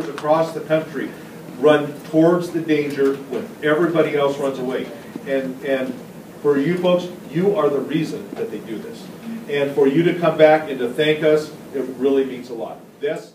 across the country run towards the danger when everybody else runs away. And, and for you folks, you are the reason that they do this. And for you to come back and to thank us, it really means a lot. This